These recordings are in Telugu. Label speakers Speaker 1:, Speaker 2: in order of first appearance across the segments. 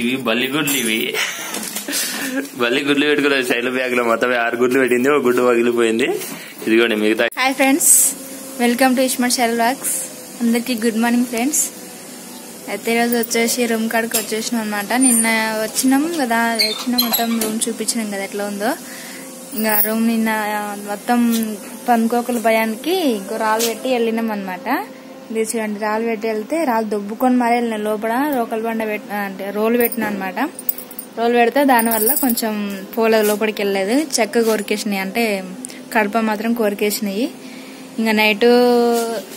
Speaker 1: ఇవి బల్లి గుడ్లు ఇవి. బల్లి గుడ్లు పెట్టుకున్న శైలు బ్యాగ్లో మొత్తం ఆరు గుడ్లు పెట్టింది ఒక గుడ్డు పగిలిపోయింది. ఇదిగోండి మిగతా
Speaker 2: హాయ్ ఫ్రెండ్స్ వెల్కమ్ టు ఇష్మర్ షెల్ వ్లాగ్స్. అందరికి గుడ్ మార్నింగ్ ఫ్రెండ్స్. అయితే ఈరోజు వచ్చేసి రూమ్ కాడికి వచ్చేసినాం అనమాట నిన్న వచ్చినాం కదా వచ్చిన మొత్తం రూమ్ చూపించినాం కదా ఎట్లా ఉందో. ఇంకా రూమ్ నిన్న మొత్తం పనుకోకల భయానికి ఇంకో రాళ్ళు పెట్టి వెళ్ళినాం అనమాట ఇది చూడండి రాళ్ళు పెట్టి వెళ్తే రాళ్ళు దొబ్బుకొని మరీ వెళ్ళిన లోపల రోకల్ బండ పెట్టిన అంటే రోలు పెట్టిన అనమాట రోలు పెడితే దానివల్ల కొంచెం పూల లోపలికి వెళ్ళలేదు చెక్క కొరికేసినాయి అంటే కడప మాత్రం కొరికేసినాయి. ఇంకా నైట్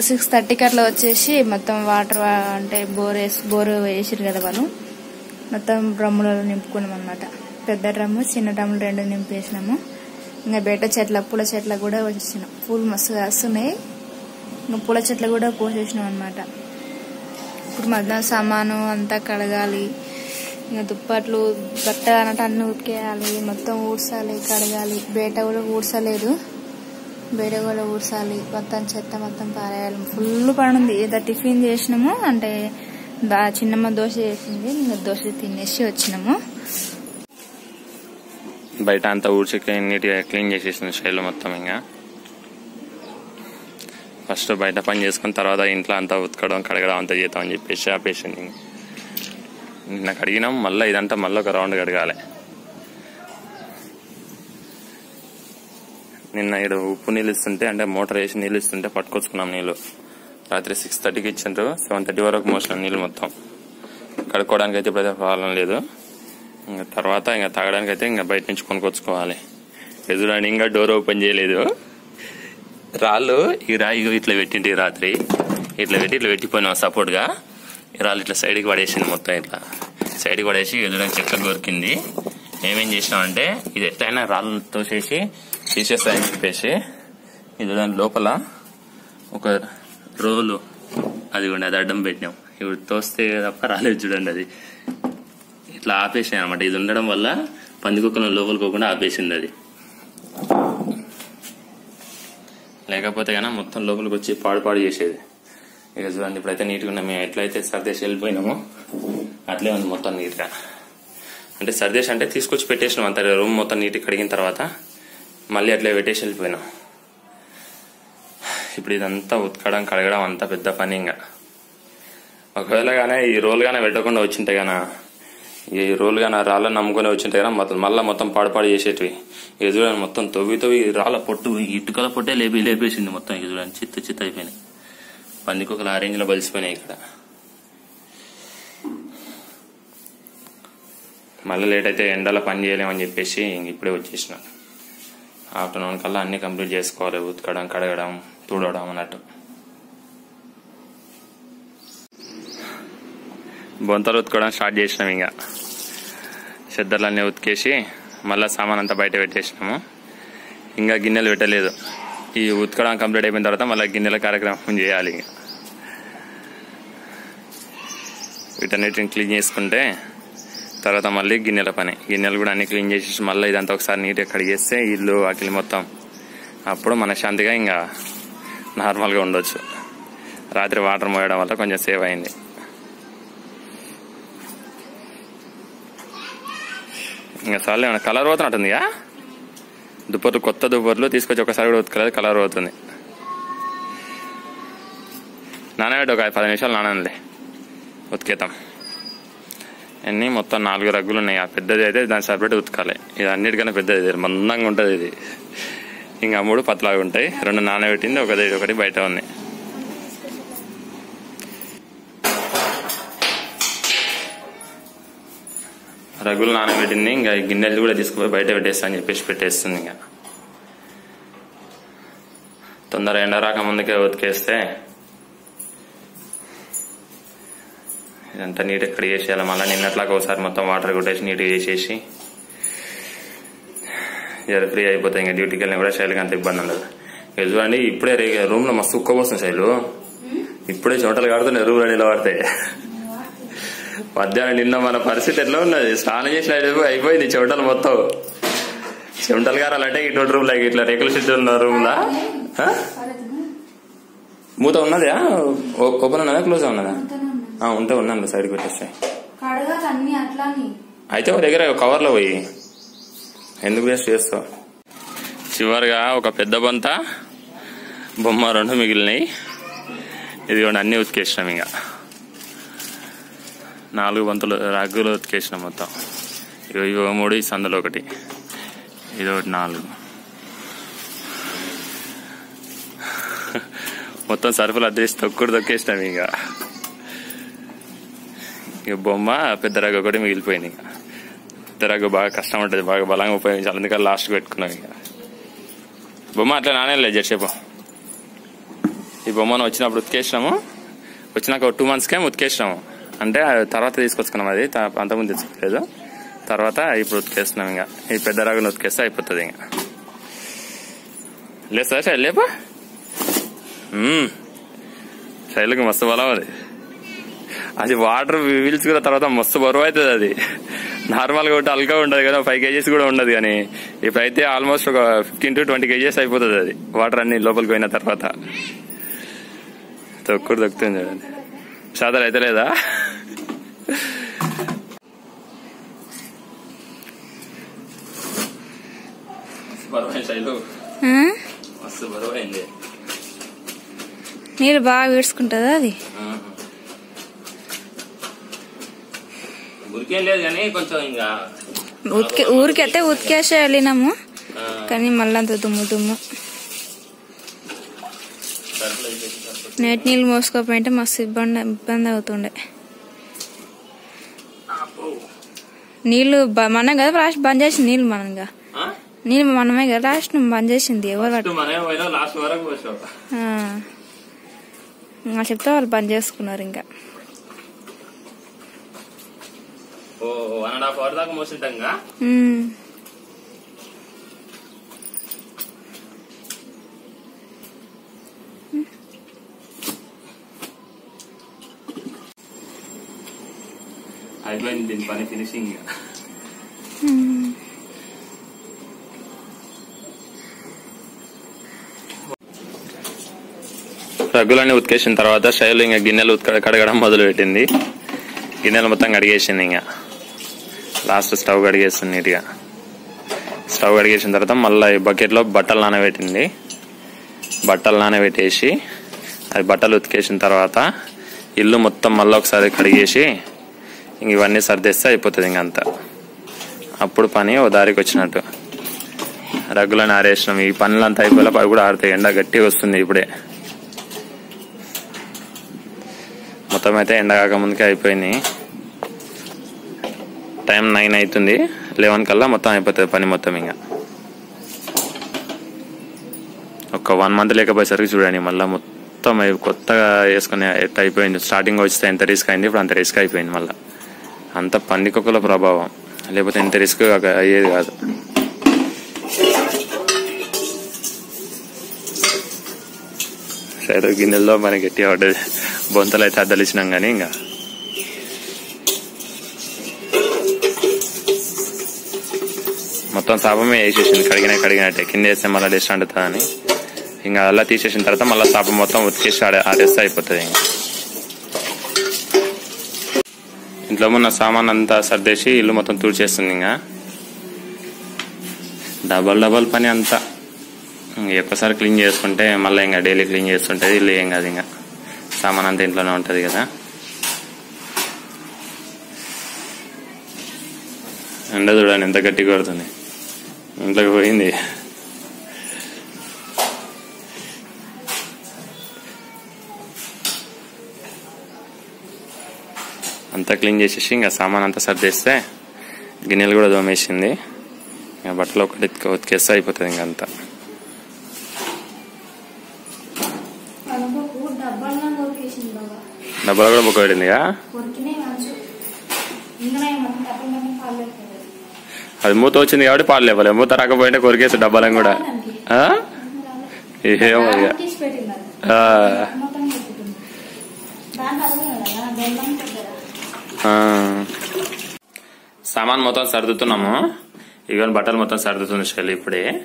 Speaker 2: సిక్స్ థర్టీకి అట్లా వచ్చేసి మొత్తం వాటర్ అంటే బోర్ వేసి బోర్ వేసారు కదా వాళ్ళు. మొత్తం డ్రమ్ములలో నింపుకున్నాం అనమాట పెద్ద డ్రమ్ము చిన్న డ్రమ్ములు రెండు నింపేసినాము. ఇంకా బయట చెట్ల పూల చెట్ల కూడా వచ్చినాం పూలు మస్తు కాస్తున్నాయి. ఇంకా పూల చెట్లు కూడా పోసేసినాం అనమాట ఇప్పుడు మధ్యాహ్నం సామాను అంతా కడగాలి. ఇంకా దుప్పట్లు బట్ట అన్నట్టు అన్ని ఉతికేయాలి. మొత్తం ఊడ్చాలి కడగాలి. బయట కూడా ఊడ్చలేదు. బయట కూడా ఊడ్చాలి. మొత్తం చెత్త మొత్తం పారేయాలి. ఫుల్ పని ఉంది ఏదో టిఫిన్ చేసినాము అంటే చిన్నమ్మ దోశ చేసింది. ఇంకా దోశ తినేసి వచ్చినాము.
Speaker 1: బయట అంతా ఊడ్చి నీట్గా క్లీన్ చేసేసిన శైలు మొత్తం ఇంకా. ఫస్ట్ బయట పని చేసుకుని తర్వాత ఇంట్లో అంతా ఉతకడం కడగడం అంతా చేద్దాం అని చెప్పేసి ఆ ఆపేసింది నిన్న కడిగినాం. మళ్ళీ ఇదంతా మళ్ళీ ఒక రౌండ్ కడగాలి. నిన్న ఇక్కడ ఉప్పు నీళ్ళు ఇస్తుంటే అంటే మోటార్ వేసి నీళ్ళు ఇస్తుంటే పట్టుకొచ్చుకున్నాం నీళ్ళు. రాత్రి సిక్స్ థర్టీకి ఇచ్చిండ్రు. సెవెన్ థర్టీ వరకు మోసిన నీళ్ళు మొత్తం. కడుక్కోవడానికి అయితే ఇప్పుడైతే ప్రాబ్లం లేదు. ఇంకా తర్వాత ఇంకా తాగడానికి అయితే ఇంకా బయట నుంచి కొనుక్కొచ్చుకోవాలి. ఎదురాని ఇంకా డోర్ ఓపెన్ చేయలేదు. రాళ్ళు ఈ రాయి ఇట్లా పెట్టింటి రాత్రి. ఇట్లా పెట్టి ఇట్లా పెట్టిపోయినాం సపోర్ట్గా ఈ రాళ్ళు ఇట్లా సైడ్కి పడేసింది మొత్తం ఇట్లా. సైడ్కి పడేసి ఎదురు చెక్క దొరికింది. మేమేం చేసినాం అంటే ఇది ఎట్లయినా రాళ్ళు తోసేసి తీసేస్తాయని చెప్పేసి ఇది దాని లోపల ఒక రోలు అది కూడా అది అడ్డం పెట్టినాం. ఇప్పుడు తోస్తే తప్ప రాలేదు చూడండి అది. ఇట్లా ఆపేసాయి అనమాట ఇది ఉండడం వల్ల పందికొక్కను లోపలికోకుండా ఆపేసింది అది. లేకపోతే కానీ మొత్తం లోపలికి వచ్చి పాడు పాడు చేసేది. ఇక చూడండి ఇప్పుడైతే నీట్గా ఉన్నాం. మేము ఎట్లయితే సర్దేసి వెళ్ళిపోయినామో అట్లే ఉంది మొత్తం నీట్గా. అంటే సర్దేశ్ అంటే తీసుకొచ్చి పెట్టేసినాం అంత. రూమ్ మొత్తం నీట్గా కడిగిన తర్వాత మళ్ళీ అట్లే పెట్టేసి వెళ్ళిపోయినాం. ఇప్పుడు ఇదంతా ఉతకడం కడగడం అంతా పెద్ద పని ఇంకా. ఒకవేళ కానీ ఈ రోల్ కానీ పెట్టకుండా వచ్చింటే కానీ ఈ రోలుగా నా రాళ్ళని నమ్ముకొని వచ్చింటే కదా మొత్తం మళ్ళీ మొత్తం పాడుపాడు చేసేటివి. ఎదురని మొత్తం తవ్వి తవ్వి రాళ్ళ పొట్టు ఇటుకల పొట్టే లేపి లేపేసింది మొత్తం ఎదురు అని చిత్త చిత్త అయిపోయినాయి. పందికొకల ఆ లో బలిసిపోయినాయి ఇక్కడ. మళ్ళీ లేట్ అయితే ఎండలో పని చేయలేమని చెప్పేసి ఇప్పుడే వచ్చేసిన. ఆఫ్టర్నూన్ కల్లా అన్ని కంప్లీట్ చేసుకోవాలి ఉతకడం కడగడం తుడవడం అన్నట్టు. బొంతలు ఉతుకోవడం స్టార్ట్ చేసినాం ఇంకా చెద్దర్లన్నీ ఉతికేసి మళ్ళీ సామాన్ అంతా బయట పెట్టేసినాము. ఇంకా గిన్నెలు పెట్టలేదు. ఈ ఉతకడం కంప్లీట్ అయిపోయిన తర్వాత మళ్ళీ గిన్నెల కార్యక్రమం చేయాలి వీటన్నిటిని క్లీన్ చేసుకుంటే తర్వాత మళ్ళీ గిన్నెల పని. గిన్నెలు కూడా అన్ని క్లీన్ చేసేసి మళ్ళీ ఇదంతా ఒకసారి నీట్గా కడిగేస్తే ఇల్లు వాకిలి మొత్తం అప్పుడు మనశ్శాంతిగా ఇంకా నార్మల్గా ఉండొచ్చు. రాత్రి వాటర్ మోయడం వల్ల కొంచెం సేవ్ అయింది. ఇంకా సార్లు ఏమైనా కలర్ పోతున్నట్టుందిగా? దుప్పట్లు కొత్త దుప్పట్లు తీసుకొచ్చి ఒకసారి కూడా ఉతకలేదు కలర్ పోతుంది. నానబెట్టి ఒక పది నిమిషాలు నానంలే ఉతికేతాం అన్నీ మొత్తం నాలుగు రగ్గులు ఉన్నాయి. ఆ పెద్దది అయితే దాన్ని సపరేట్ ఉతకాలి. ఇది అన్నిటికన్నా పెద్దది ఇది. మందంగా ఉంటుంది ఇది. ఇంకా మూడు పతలాగా ఉంటాయి. రెండు నానబెట్టింది ఒకటి ఒకటి బయట ఉంది. రగ్గులు నానబెట్టింది. ఇంకా గిన్నెలు కూడా తీసుకుపోయి బయట పెట్టేస్తా అని చెప్పేసి పెట్టేస్తుంది ఇంకా. తొందర ఎండ రాక ముందుకే ఉతికేస్తే ఇదంతా నీట్గా కడిగేసేయాలి మళ్ళీ నిన్నట్లాగా ఒకసారి మొత్తం వాటర్ కొట్టేసి నీట్గా చేసేసి జర ఫ్రీ అయిపోతాయి ఇంకా డ్యూటీకి వెళ్ళినా కూడా శైలికి అంత ఇబ్బంది ఉండదు. ఇక చూడండి ఇప్పుడే రూమ్లో మస్తు ఉక్కపోతుంది శైలు. ఇప్పుడే చెమటలు కాడుతున్నాయి రూమ్లో నిలబడితే. మధ్యాహ్నం నిన్న మన పరిస్థితి ఎట్లా ఉన్నది? స్నానం చేసిన అయిపోయింది చెమటలు మొత్తం. చెమటలు గారాలంటే ఇటువంటి రూమ్ లాగా ఇట్లా రేకుల షెడ్ ఉన్న రూమ్ లా? మూత ఉన్నదా? ఓపెన్ ఉన్నదా? క్లోజ్ ఉన్నదా? ఆ, ఉంటే ఉన్నాను సైడ్కి పెట్టేస్తాయి అయితే ఒక దగ్గర కవర్లో పోయి. ఎందుకు వేస్ట్ చేస్తావు? చివరిగా ఒక పెద్ద బంత బొమ్మ రెండు మిగిలినాయి. ఇదిగోండి అన్నీ ఉతికేసినాం ఇంకా. నాలుగు బంతులు రాగులు ఉతికేసిన మొత్తం. ఇగో ఇగో మూడు ఈ సందులో ఒకటి. ఇది ఒకటి నాలుగు. మొత్తం సరుకులు అద్దేసి తొక్కుడు తొక్కేసినాం ఇక ఇక బొమ్మ పెద్ద రగ్గ ఒకటి మిగిలిపోయింది ఇంకా పెద్ద రగ్గ బాగా కష్టం ఉంటుంది బాగా బలంగా ఉపయోగించాలి. అందుకని లాస్ట్ పెట్టుకున్నాం ఇక బొమ్మ అట్లా నానే లేదు జర్సేపు ఈ బొమ్మను వచ్చినప్పుడు ఉతికేసినాము. వచ్చినాక ఒక టూ మంత్స్కే ఉతికేసినాము. అంటే తర్వాత తీసుకొచ్చుకున్నాం అది. అంతకుముందు తెచ్చుకోలేదు తర్వాత ఇప్పుడు ఉతికేస్తున్నాం ఇంకా ఈ పెద్ద రాగుని ఉతికేస్తే అయిపోతుంది ఇంకా లేదు సార్ శైలి లేపా? శైలికి మస్తు బలం అది. అది వాటర్ పీల్చుకున్న తర్వాత మస్తు బరువు అవుతుంది అది. నార్మల్గా ఒకటి అల్గా ఉండదు కదా ఫైవ్ కేజీస్ కూడా ఉండదు కానీ ఇప్పుడైతే ఆల్మోస్ట్ ఒక ఫిఫ్టీన్ టు ట్వంటీ కేజీస్ అయిపోతుంది అది వాటర్ అన్ని లోపలికి పోయిన తర్వాత. తొక్కుడు తొక్కుతుంది చూడండి. సాదర్ అయితే లేదా శైలు? మస్తు
Speaker 2: నీళ్ళు బాగా వీడ్చుకుంటుందా అది?
Speaker 1: ఉరికేం లేదు కానీ కొంచెం ఇంకా
Speaker 2: ఉతికే ఊరికైతే ఉతికేసి వెళ్ళినాము. కానీ మళ్ళీ దుమ్ము దుమ్ము. నేటి నీళ్ళు మోసుకోపోయింటే మస్తు ఇబ్బంది ఇబ్బంది అవుతుండే. నీళ్ళు మనం కదా లాస్ట్ బంద్ చేసింది నీళ్ళు మనంగా నీళ్ళు మనమే కదా లాస్ట్ బంద్ చేసింది ఎవరు. ఇంకా చెప్తే వాళ్ళు బంద్ చేసుకున్నారు ఇంకా.
Speaker 1: అయిపోయింది దీని పని ఫినిషింగ్ రగ్గులన్నీ ఉతికేసిన తర్వాత శైలు ఇంకా గిన్నెలు కడగడం మొదలుపెట్టింది. గిన్నెలు మొత్తం కడిగేసింది ఇంకా. లాస్ట్ స్టవ్ కడిగేస్తుంది నీట్గా. స్టవ్ కడిగేసిన తర్వాత మళ్ళీ బకెట్లో బట్టలు నానబెట్టింది. బట్టలు నానబెట్టేసి అది బట్టలు ఉతికేసిన తర్వాత ఇల్లు మొత్తం మళ్ళీ ఒకసారి కడిగేసి ఇంక ఇవన్నీ సర్దేస్తే అయిపోతుంది ఇంకంతా అప్పుడు పని ఓ దారికి వచ్చినట్టు. రగ్గులను ఆరేసినాం. ఈ పనులంతా అయిపోయేలా అవి కూడా ఆరుతాయి. ఎండ గట్టిగా వస్తుంది ఇప్పుడే. మొత్తం అయితే ఎండ కాకముందుకే అయిపోయింది టైం నైన్ అవుతుంది. లెవెన్ కల్లా మొత్తం అయిపోతుంది పని మొత్తం ఇంకా ఒక వన్ మంత్ లేకపోయేసరికి చూడండి మళ్ళీ మొత్తం కొత్తగా వేసుకునే ఎట్ అయిపోయింది. స్టార్టింగ్ వస్తే ఎంత రిస్క్ అయింది ఇప్పుడు అంత రిస్క్ అయిపోయింది మళ్ళీ. అంత పందికొక్కల ప్రభావం. లేకపోతే ఎంత రిస్క్ అయ్యేది కాదు. సరే గిన్నెల్లో మనకి గట్టిగా పడ్డది. బొంతలు అయితే అద్దలిచ్చినాం కానీ ఇంకా. మొత్తం సాపమే వేసేసింది కడిగిన కడిగినట్టే. కింద వేస్తే మళ్ళీ డస్ట్ అంటుతుందని ఇంకా అలా తీసేసిన తర్వాత మళ్ళీ సాప మొత్తం ఉతికేసి ఆడే ఆడేస్తే అయిపోతుంది ఇంకా. ఇంట్లో ఉన్న సామాన్ అంతా సర్దేసి ఇల్లు మొత్తం తుడిచేస్తుంది ఇంకా. డబల్ డబల్ పని అంతా. ఇంకా ఒక్కసారి క్లీన్ చేసుకుంటే మళ్ళీ ఇంకా డైలీ క్లీన్ చేస్తుంటుంది ఇల్లు ఏం కాదు ఇంకా. సామాన్ అంతా ఇంట్లోనే ఉంటుంది కదా. ఎండ చూడండి ఎంత గట్టి కొడుతుంది. ఇంట్లోకి పోయింది. అంతా క్లీన్ చేసేసి ఇంకా సామాన్ అంతా సర్దేస్తే గిన్నెలు కూడా దోమేసింది ఇంకా బట్టలు ఒకటి ఉతికేస్తే అయిపోతుంది ఇంకంతా డబ్బులు కూడా బుక్ పడిందిగా అది మూత వచ్చింది కాబట్టి పాలు లేవాలి. మూత రాకపోయింటే కొరికేసి డబ్బాలం కూడా? ఏమో. సామాన్ మొత్తం సర్దుతున్నాము. ఇవన్నీ బట్టలు మొత్తం సర్దుతుంది శైలి ఇప్పుడే.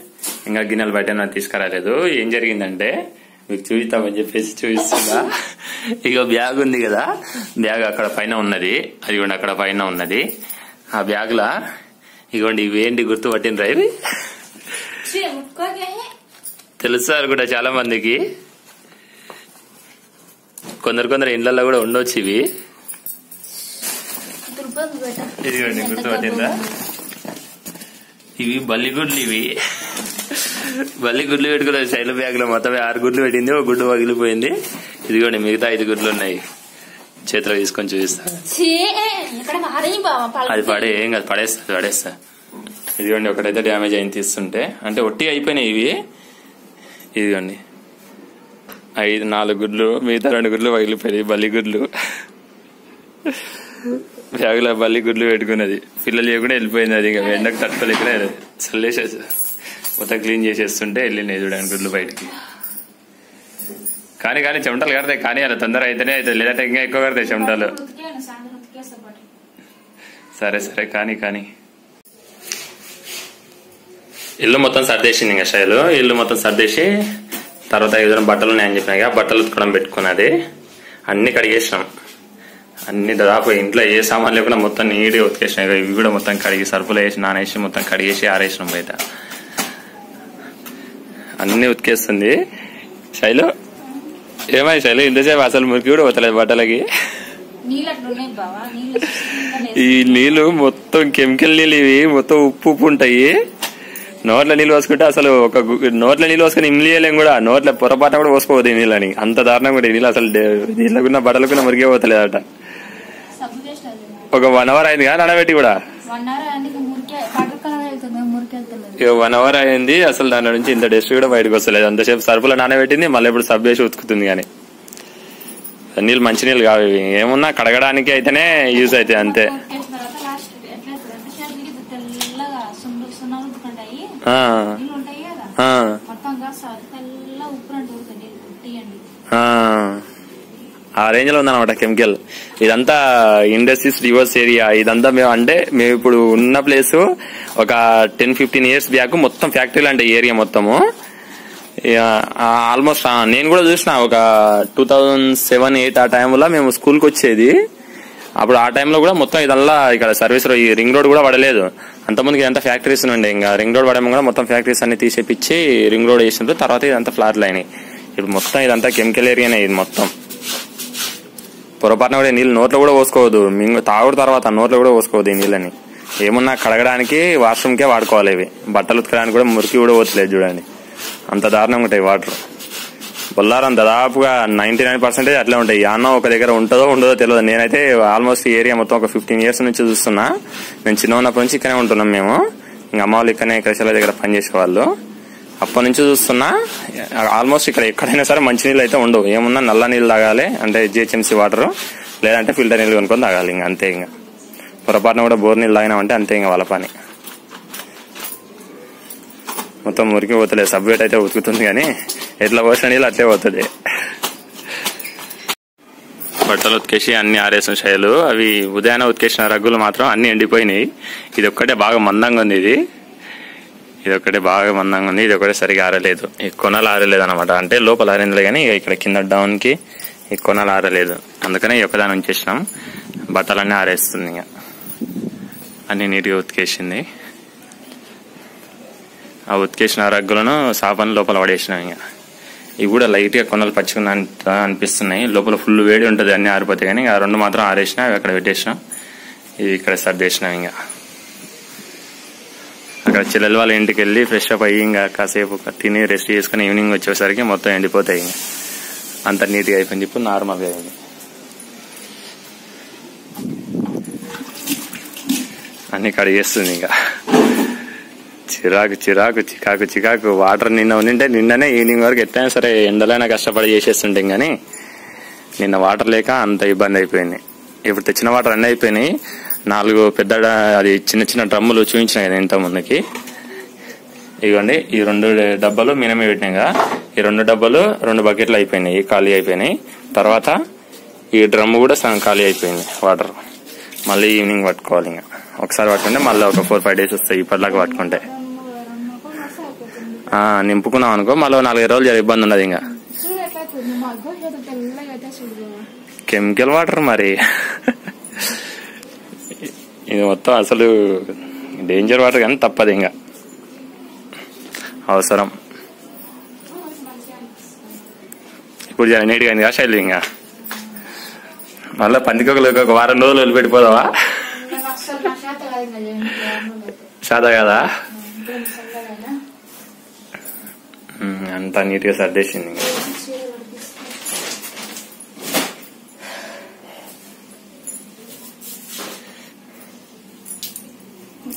Speaker 1: ఇంకా గిన్నెలు బయట నాకు తీసుకురాలేదు. ఏం జరిగిందంటే మీకు చూపిస్తామని చెప్పేసి చూపిస్తున్నా. ఇక బ్యాగ్ ఉంది కదా. బ్యాగ్ అక్కడ పైన ఉన్నది. అది కూడా అక్కడ పైన ఉన్నది. ఆ బ్యాగ్ లా ఇగోండి ఇవేంటి గుర్తుపట్టినరా ఇవి? తెలుస్తారు కూడా చాలా మందికి కొందరు కొందరు ఇండ్లలో కూడా ఉండొచ్చు ఇవి. ఇదిగోండి గుర్తుపట్టిందా? ఇవి బల్లిగుడ్లు ఇవి. బల్లిగుడ్లు పెట్టుకున్నారు శైల బ్యాగ్లో మొత్తం ఆరు గుడ్లు పెట్టింది. ఒక గుడ్డు పగిలిపోయింది. ఇదిగోండి మిగతా ఐదు గుడ్లు ఉన్నాయి. చేతిలో తీసుకొని చూపిస్తా. అది పడే ఏం కాదు పడేస్తా పడేస్తా. ఇదిగోండి ఒకటైతే డ్యామేజ్ అయింది తీస్తుంటే. అంటే ఒట్టి అయిపోయినాయి ఇవి. ఇదిగోండి. ఐదు నాలుగు గుడ్లు మిగతా రెండు గుడ్లు పగిలిపోయాయి బల్లి గుడ్లు. బ్యాగులో బల్లి గుడ్లు పెట్టుకున్నది. పిల్లలు చేయకుండా వెళ్ళిపోయింది అది ఇంకా ఎండకు తట్టుకోలేకనే చల్లేసేసి. మొత్తం క్లీన్ చేసేస్తుంటే వెళ్ళినాయి చూడండి గుడ్లు బయటికి. కానీ కానీ చెమటలు కడతాయి కానీ అలా తొందర అయితేనే అవుతుంది. లేదంటే ఇంకా ఎక్కువ కడతాయి చెమటలు. సరే సరే కానీ కానీ. ఇల్లు మొత్తం సర్దేసింది ఇంకా శైలు. ఇల్లు మొత్తం సర్దేసి తర్వాత ఏదైనా బట్టలు ఉన్నాయని చెప్పినాక బట్టలు ఉతకడం పెట్టుకున్నది. అన్ని కడిగేసినాం. అన్ని దాదాపు ఇంట్లో ఏ సామాన్ లేకుండా మొత్తం నీట్గా ఉతికేసినాయి. ఇవి కూడా మొత్తం కడిగి సరుపులు వేసి నానేసి మొత్తం కడిగేసి ఆరేసినాం బయట. అన్ని ఉతికేస్తుంది. శైలు? ఏమై శైలు ఇంతసేపు అసలు మురికి కూడా పోతలేదు బట్టలకి.
Speaker 2: నీళ్ళు నీళ్ళు
Speaker 1: ఈ నీళ్ళు మొత్తం కెమికల్ నీళ్ళు ఇవి మొత్తం ఉప్పు ఉప్పు ఉంటాయి. నోట్ల నీళ్ళు పోసుకుంటే అసలు ఒక నోట్ల నీళ్ళు పోసుకుని ఇమ్లియలేం కూడా. నోట్ల పొరపాటున కూడా పోసుకోవద్దు ఈ నీళ్ళని. అంత దారుణం కూడా ఈ నీళ్ళు అసలు నీళ్ళకున్న బట్టలకున్న మురిగే పోతలేదట. ఒక వన్ అవర్ అయింది కదా నడబెట్టి కూడా
Speaker 2: వన్ అవర్ అందుకే మురికే వాటర్ కలర్ వెళ్తుంది మురికి వెళ్తలేదు
Speaker 1: ఇక వన్ అవర్ అయింది అసలు దాని నుంచి ఇంత డస్ట్ కూడా బయటకు వస్తలేదు. అంతసేపు సరుపులో నానబెట్టింది మళ్ళీ ఇప్పుడు సబ్బు వేసి ఉతుకుతుంది కానీ నీళ్ళు మంచి నీళ్ళు కావు ఏమున్నా కడగడానికి అయితేనే యూజ్ అవుతాయి అంతే. ఆ, ఆ, రేంజ్లో ఉందన్నమాట కెమికల్. ఇదంతా ఇండస్ట్రీస్ రివర్స్ ఏరియా. ఇదంతా మేము అంటే మేము ఇప్పుడు ఉన్న ప్లేస్ ఒక టెన్ ఫిఫ్టీన్ ఇయర్స్ బ్యాక్ మొత్తం ఫ్యాక్టరీలు అంటే ఏరియా మొత్తము. ఆల్మోస్ట్ నేను కూడా చూసిన ఒక టూ థౌజండ్ సెవెన్ ఎయిట్ ఆ టైంలో మేము స్కూల్కి వచ్చేది. అప్పుడు ఆ టైంలో కూడా మొత్తం ఇదల్లా ఇక్కడ సర్వీస్ ఈ రింగ్ రోడ్ కూడా పడలేదు. అంతమందికి ఇదంతా ఫ్యాక్టరీస్ ఉండే ఇంకా రింగ్ రోడ్ పడడం కూడా మొత్తం ఫ్యాక్టరీస్ అన్ని తీసేపిచ్చి రింగ్ రోడ్ వేసినప్పుడు తర్వాత ఇదంతా ఫ్లాట్లు అయినాయి ఇప్పుడు మొత్తం ఇదంతా కెమికల్ ఏరియానే ఇది మొత్తం. పొరపాటున కూడా నీళ్ళు నోట్లో కూడా పోసుకోవద్దు. మింగు తాగుడు తర్వాత నోట్లో కూడా పోసుకోవద్దు ఈ నీళ్ళని. ఏమున్నా కడగడానికి వాష్రూమ్కే వాడుకోవాలి ఇవి. బట్టలు ఉతకడానికి కూడా మురికి కూడా పోతలేదు చూడండి. అంత దారుణంగా ఉంటాయి వాటర్. బొల్లారం దాదాపుగా నైన్టీ నైన్ పర్సెంటేజ్ అట్లే ఉంటాయి. యాన్నో ఒక దగ్గర ఉంటుందో ఉండదో తెలియదు నేనైతే ఆల్మోస్ట్ ఈ ఏరియా మొత్తం ఒక ఫిఫ్టీన్ ఇయర్స్ నుంచి చూస్తున్నా. నేను చిన్న ఉన్నప్పటి నుంచి ఇక్కడే ఉంటున్నాం మేము. ఇంకా అమ్మ వాళ్ళు ఇక్కడనే కృషిల దగ్గర పనిచేసేవాళ్ళు. అప్పటి నుంచి చూస్తున్నా ఆల్మోస్ట్ ఇక్కడ ఎక్కడైనా సరే మంచినీళ్ళు అయితే ఉండవు. ఏమున్నా నల్ల నీళ్ళు తాగాలి అంటే జిహెచ్ఎంసీ వాటర్ లేదంటే ఫిల్టర్ నీళ్ళు కొనుక్కొని తాగాలి ఇంకా అంతే ఇంకా. పొరపాటున కూడా బోర్ నీళ్ళు తాగినామంటే అంతే ఇంకా వాళ్ళ పని. మొత్తం మురికి పోతలేదు సబ్వేట్ అయితే ఉతుకుతుంది కానీ ఎట్లా పోసిన నీళ్ళు అట్లే పోతుంది. బట్టలు ఉతికేసి అన్ని ఆరేసిన శైలు అవి ఉదయాన్నే ఉతికేసిన రగ్గులు మాత్రం అన్ని ఎండిపోయినాయి. ఇది ఒక్కటే బాగా మందంగా ఉంది ఇది. ఇది ఒకటి బాగా మందంగా ఉంది ఇది ఒకటి సరిగా ఆరలేదు. ఈ కొనలు ఆరలేదు అనమాట అంటే లోపల ఆరిందిలే కానీ ఇక ఇక్కడ కింద డౌన్కి ఈ కొనలు ఆరలేదు. అందుకనే ఈ ఉంచేసినాం. బట్టలన్నీ ఆరేస్తుంది ఇక. అన్ని నీట్గా ఉతికేసింది. ఆ ఉతికేసిన రగ్గులను సాపని లోపల పడేసినాం ఇక. ఇవి కూడా లైట్గా కొనలు పచ్చుకున్న అనిపిస్తున్నాయి. లోపల ఫుల్ వేడి ఉంటుంది అన్నీ ఆరిపోతాయి కానీ ఆ రెండు మాత్రం ఆరేసినా అవి అక్కడ పెట్టేసినాం. ఇవి ఇక్కడ సర్దేసినాం ఇంకా. అక్కడ చెల్లెలు వాళ్ళ ఇంటికి వెళ్ళి ఫ్రెష్ అప్ అయ్యి ఇంకా కాసేపు తిని రెస్ట్ చేసుకుని ఈవినింగ్ వచ్చేసరికి మొత్తం ఎండిపోతాయి అంత నీట్గా అయిపోయింది. ఇప్పుడు నార్మల్గా అయింది. అన్ని కడిగేస్తుంది ఇంకా. చిరాకు చిరాకు చికాకు చికాకు. వాటర్ నిన్న ఉండింటే నిన్ననే ఈవినింగ్ వరకు ఎట్లయినా సరే ఎండలైనా కష్టపడి చేసేస్తుంటాం కానీ నిన్న వాటర్ లేక అంత ఇబ్బంది అయిపోయింది. ఇప్పుడు తెచ్చిన వాటర్ అన్నీ అయిపోయినాయి. నాలుగు పెద్ద అది చిన్న చిన్న డ్రమ్ములు చూపించినాయి కదా ఇంత ముందుకి. ఇదిగోండి ఈ రెండు డబ్బాలు మినమే పెట్టినాయి కదా ఈ రెండు డబ్బాలు రెండు బకెట్లు అయిపోయినాయి ఖాళీ అయిపోయినాయి. తర్వాత ఈ డ్రమ్ కూడా సగం ఖాళీ అయిపోయింది వాటర్. మళ్ళీ ఈవినింగ్ పట్టుకోవాలి ఇంకా. ఒకసారి పట్టుకుంటే మళ్ళీ ఒక ఫోర్ ఫైవ్ డేస్ వస్తాయి ఇప్పటిలాగా పట్టుకుంటే. నింపుకున్నాం అనుకో మళ్ళీ నాలుగైదు రోజులు జర ఇబ్బంది ఉండదు ఇంకా. కెమికల్ వాటర్ మరి. ఇది మొత్తం అసలు డేంజర్ వాటర్ కానీ తప్పదు ఇంకా. అవసరం. ఇప్పుడు చాలా నీట్గా అయింది కదా శైలి ఇంకా. మళ్ళీ పందికొకలు ఒక వారం రోజులు వదిలిపెట్టిపోదావా
Speaker 2: అయితే
Speaker 1: సాదా కదా? అంతా నీట్గా సర్దేసింది ఇంకా.
Speaker 2: చీర కూడా తీసుకో.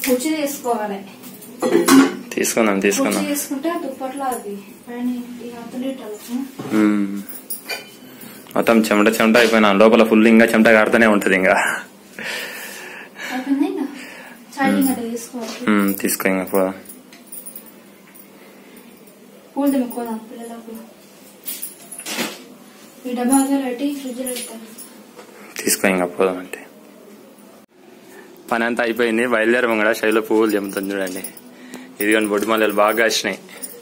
Speaker 2: కుర్చీ తీసుకోవాలి. తీసుకుంటే దుప్పట్లో అది అతలేటాలకు
Speaker 1: ఉమ్. మొత్తం చెమట చెమట అయిపోయినా లోపల ఫుల్ ఇంకా చెమట కారుతూనే ఉంటుంది ఇంకా. తీసుకో ఇంకా పోదాం తీసుకో ఇంకా పోదాం అంటే. పని అంతా అయిపోయింది. బయలుదేరము కూడా శైలో పువ్వులు చెమ్ముతుంది చూడండి. ఇది కానీ బొడ్డు మల్లెలు బాగా వచ్చినాయి.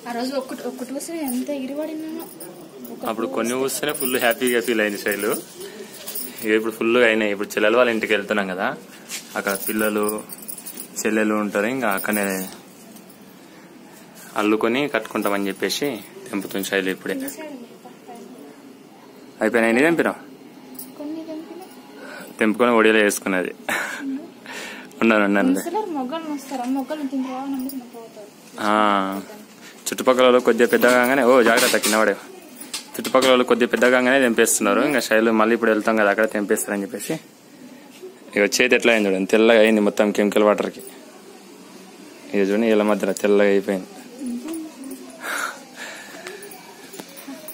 Speaker 2: ఆ రోజు ఒక్కటి ఒక్కటి వస్తే ఎంత ఎగిరిపడినాను
Speaker 1: అప్పుడు కొన్ని చూస్తేనే ఫుల్ హ్యాపీగా ఫీల్ అయింది శైలు. ఇప్పుడు ఫుల్గా అయినాయి. ఇప్పుడు చెల్లెల వాళ్ళ ఇంటికి వెళ్తున్నాం కదా అక్కడ పిల్లలు చెల్లెలు ఉంటారు. ఇంకా అక్కడనే అల్లుకొని కట్టుకుంటామని చెప్పేసి తెంపుతుంది శైలు ఇప్పుడే. అయిపోయినాయి.
Speaker 2: తెంపిన.
Speaker 1: తెంపుకొని ఒడిలో వేసుకున్నది.
Speaker 2: ఆ,
Speaker 1: చుట్టుపక్కల వాళ్ళు కొద్దిగా పెద్దగా కాగానే ఓ జాగ్రత్త పడే. చుట్టుపక్కల వాళ్ళు కొద్దిగా పెద్దగా కాగానే తెంపేస్తున్నారు. ఇంకా శైలు మళ్ళీ ఇప్పుడు వెళ్తాం కదా అక్కడ తెంపేస్తారని చెప్పేసి. ఇక చేతి ఎట్లా అయింది చూడండి తెల్లగా అయింది మొత్తం కెమికల్ వాటర్కి. ఇక చూడండి ఇలా మధ్యలో తెల్లగా అయిపోయింది.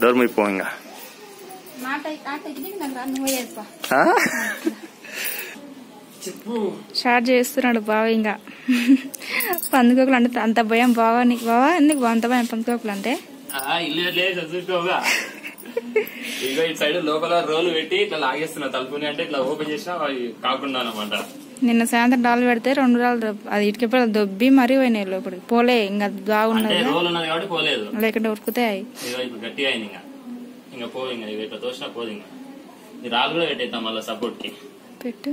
Speaker 1: డోర్ మూయిపో ఇంకా.
Speaker 2: స్టార్ట్ చేస్తున్నాడు బావ ఇంకా. పందుకోకులు అంటే అంత భయం బావా నీకు బావా నీకు అంత భయం పందుకోకులు అంటే?
Speaker 1: ఇల్లు లేదు చూసుకోగా. ఇక ఇటు సైడ్ లోపల రోలు పెట్టి ఇట్లా లాగేస్తున్నా తలుపుని అంటే ఇట్లా ఓపెన్ చేసినా అవి కాకుండా అనమాట
Speaker 2: నిన్న సాయంత్రం డాలు పెడితే రెండు రాళ్ళు అది ఇటుక దొబ్బి మరీ పోయినాయి లోపలికి. పోలే ఇంకా బాగున్నది లేకుంటే
Speaker 1: ఇప్పుడు గట్టిగా అయింది ఇంకా. ఇంకా పో ఇంకా ఇవి ఇట్లా తోసినా పోదు ఇంకా. ఈ రాళ్ళు కూడా పెట్టేద్దాం మళ్ళీ సపోర్ట్కి.
Speaker 2: పెట్టు.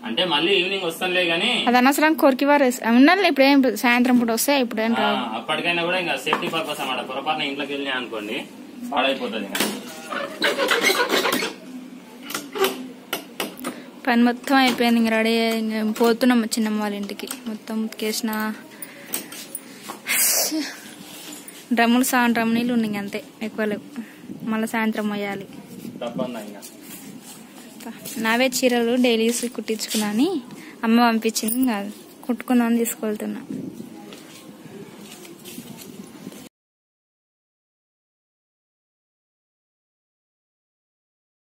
Speaker 1: అంటే మళ్ళీ ఈవినింగ్ వస్తానులే గానీ
Speaker 2: అది అనవసరం కొరికి వారేసి ఉన్నాను ఇప్పుడు ఏం సాయంత్రం పూట వస్తే ఇప్పుడు ఏం రావు.
Speaker 1: అప్పటికైనా కూడా ఇంకా సేఫ్టీ పర్పస్ అన్నమాట. పొరపాటున ఇంట్లోకి వెళ్ళినా అనుకోండి పాడైపోతుంది
Speaker 2: పని మొత్తం అయిపోయింది ఇంక రెడీ ఇంక పోతున్నాం చిన్నమ్మ వాళ్ళ ఇంటికి. మొత్తం ఉతికేసిన. డ్రమ్ములు సగం డ్రమ్ నీళ్ళు ఉన్నాయి ఇంక అంతే. ఎక్కువ లేవు. మళ్ళీ సాయంత్రం అయ్యాలి నావే చీరలు డైలీ కుట్టించుకున్నాని అమ్మ పంపించింది కాదు కుట్టుకున్నాను తీసుకెళ్తున్నా.